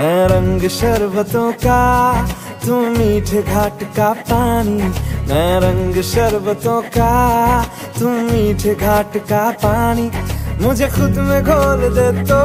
मैं रंग शरबतों का, तू मीठे घाट का पानी। मैं रंग शरबतों का, तू मीठे घाट का पानी। मुझे खुद में घोल दे तो